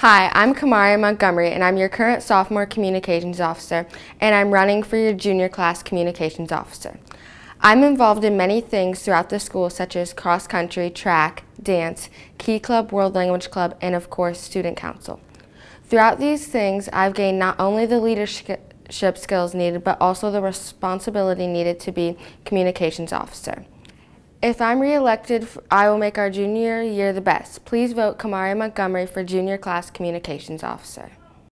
Hi, I'm Kamaria Montgomery and I'm your current sophomore communications officer and I'm running for your junior class communications officer. I'm involved in many things throughout the school such as cross country, track, dance, Key Club, World Language Club, and of course Student Council. Throughout these things, I've gained not only the leadership skills needed but also the responsibility needed to be communications officer. If I'm reelected, I will make our junior year the best. Please vote Kamaria Montgomery for Junior Class Communications Officer.